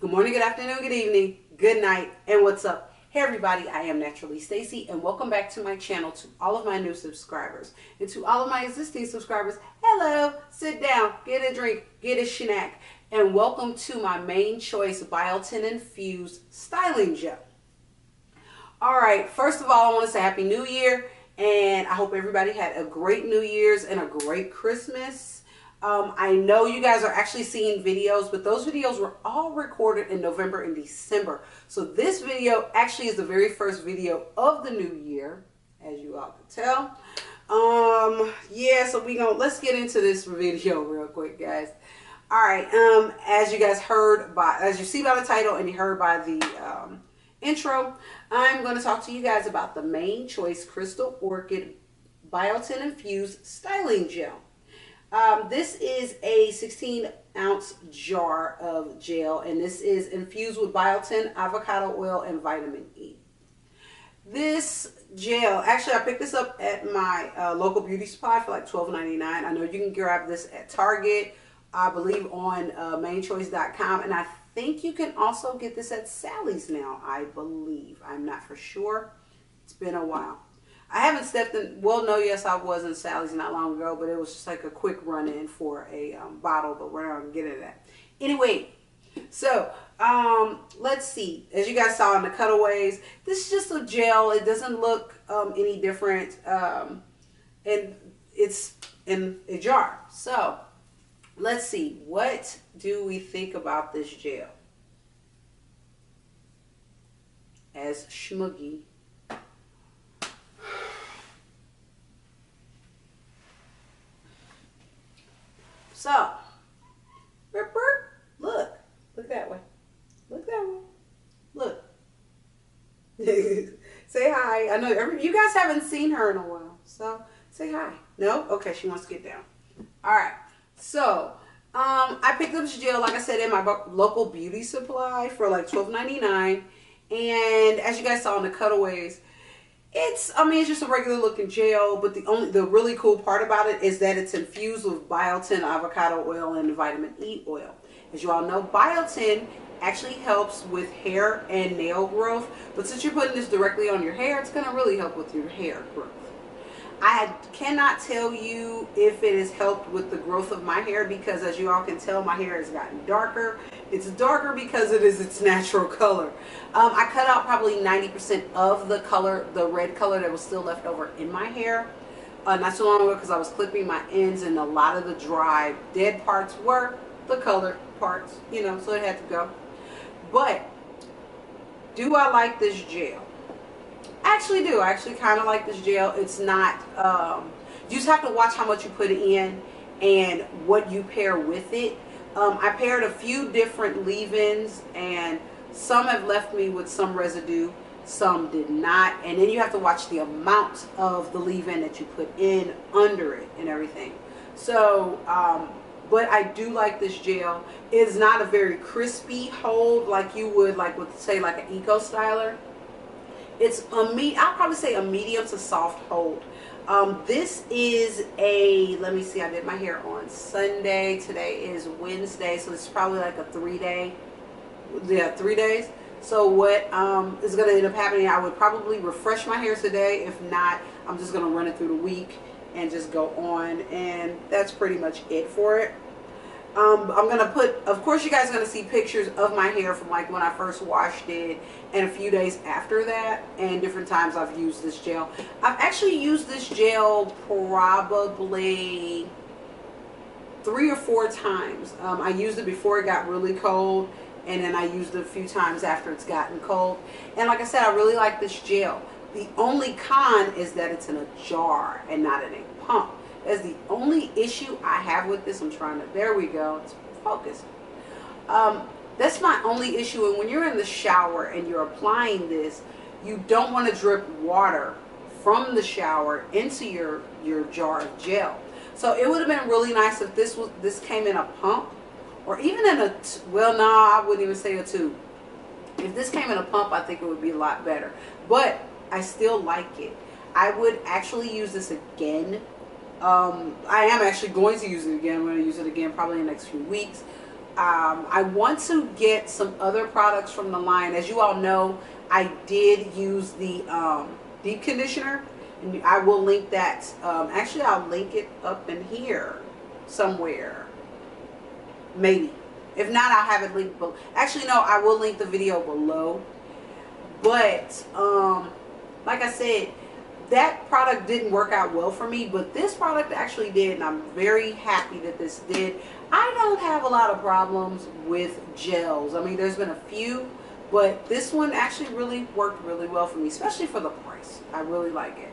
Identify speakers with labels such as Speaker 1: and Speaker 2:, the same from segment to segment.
Speaker 1: Good morning, good afternoon, good evening, good night, and what's up? Hey everybody, I am Naturally Stacey and welcome back to my channel to all of my new subscribers. And to all of my existing subscribers, hello, sit down, get a drink, get a snack, and welcome to my Mane Choice Biotin Infused Styling Gel. Alright, first of all, I want to say Happy New Year and I hope everybody had a great New Year's and a great Christmas. Um, I know you guys are actually seeing videos, but those videos were all recorded in November and December. So this video actually is the very first video of the new year, as you all can tell. Um, yeah, so we gonna let's get into this video real quick, guys. All right, um, as you guys heard by, as you see by the title and you heard by the um, intro, I'm going to talk to you guys about the Mane Choice Crystal Orchid Biotin Infused Styling Gel. Um, this is a 16 ounce jar of gel and this is infused with biotin, avocado oil, and vitamin E. This gel, actually I picked this up at my uh, local beauty supply for like $12.99. I know you can grab this at Target, I believe on uh, manechoice.com and I think you can also get this at Sally's now, I believe. I'm not for sure. It's been a while. I haven't stepped in. Well, no, yes, I was in Sally's not long ago, but it was just like a quick run in for a um, bottle, but we're not gonna get into that. Anyway, so um, let's see. As you guys saw in the cutaways, this is just a gel. It doesn't look um, any different, um, and it's in a jar. So let's see. What do we think about this gel? As Schmuggy So, burp, burp, look, look that way. Look that way. Look. say hi. I know you guys haven't seen her in a while, so say hi. No? Okay, she wants to get down. All right. So, um, I picked up this gel, like I said, in my local beauty supply for like $12.99. And as you guys saw in the cutaways, it's, I mean, it's just a regular looking gel, but the only, the really cool part about it is that it's infused with biotin, avocado oil, and vitamin E oil. As you all know, biotin actually helps with hair and nail growth, but since you're putting this directly on your hair, it's going to really help with your hair growth. I cannot tell you if it has helped with the growth of my hair because as you all can tell, my hair has gotten darker. It's darker because it is its natural color. Um, I cut out probably 90% of the color, the red color that was still left over in my hair. Uh, not so long ago because I was clipping my ends and a lot of the dry, dead parts were the colored parts, you know, so it had to go. But do I like this gel? I actually do. I actually kind of like this gel. It's not, um, you just have to watch how much you put in and what you pair with it. Um, I paired a few different leave-ins and some have left me with some residue, some did not. And then you have to watch the amount of the leave-in that you put in under it and everything. So, um, but I do like this gel. It's not a very crispy hold like you would like with say like an Eco Styler. It's a me. I'll probably say a medium to soft hold. Um, this is a, let me see, I did my hair on Sunday. Today is Wednesday, so it's probably like a three day, yeah, three days. So what um, is going to end up happening, I would probably refresh my hair today. If not, I'm just going to run it through the week and just go on. And that's pretty much it for it. Um, I'm going to put, of course you guys are going to see pictures of my hair from like when I first washed it and a few days after that and different times I've used this gel. I've actually used this gel probably three or four times. Um, I used it before it got really cold and then I used it a few times after it's gotten cold. And like I said, I really like this gel. The only con is that it's in a jar and not in a pump. That's the only issue I have with this. I'm trying to, there we go, it's focused. Um, that's my only issue. And when you're in the shower and you're applying this, you don't want to drip water from the shower into your, your jar of gel. So it would have been really nice if this was this came in a pump or even in a, well, no, I wouldn't even say a tube. If this came in a pump, I think it would be a lot better. But I still like it. I would actually use this again um, I am actually going to use it again. I'm going to use it again probably in the next few weeks. Um, I want to get some other products from the line. As you all know, I did use the um, deep conditioner, and I will link that. Um, actually, I'll link it up in here somewhere. Maybe. If not, I'll have it linked below. Actually, no, I will link the video below. But, um, like I said, that product didn't work out well for me, but this product actually did, and I'm very happy that this did. I don't have a lot of problems with gels. I mean, there's been a few, but this one actually really worked really well for me, especially for the price. I really like it.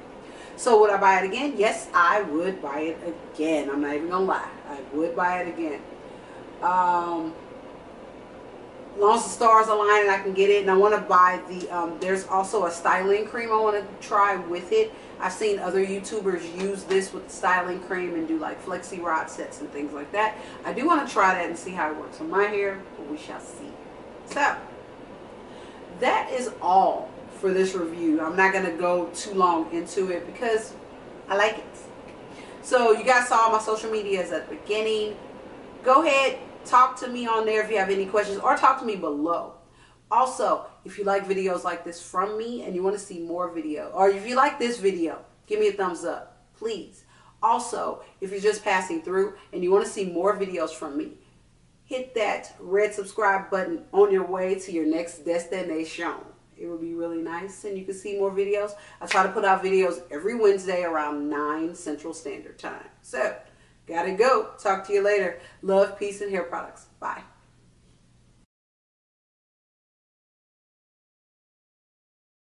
Speaker 1: So would I buy it again? Yes, I would buy it again. I'm not even gonna lie. I would buy it again. Um, long as the stars align and I can get it. And I want to buy the, um, there's also a styling cream I want to try with it. I've seen other YouTubers use this with the styling cream and do like flexi rod sets and things like that. I do want to try that and see how it works on my hair, but we shall see. So, that is all for this review. I'm not going to go too long into it because I like it. So, you guys saw my social medias at the beginning. Go ahead, talk to me on there if you have any questions or talk to me below. Also, if you like videos like this from me and you want to see more video, or if you like this video, give me a thumbs up, please. Also, if you're just passing through and you want to see more videos from me, hit that red subscribe button on your way to your next destination. It would be really nice and you can see more videos. I try to put out videos every Wednesday around 9 Central Standard Time. So, Gotta go. Talk to you later. Love, peace, and hair products. Bye.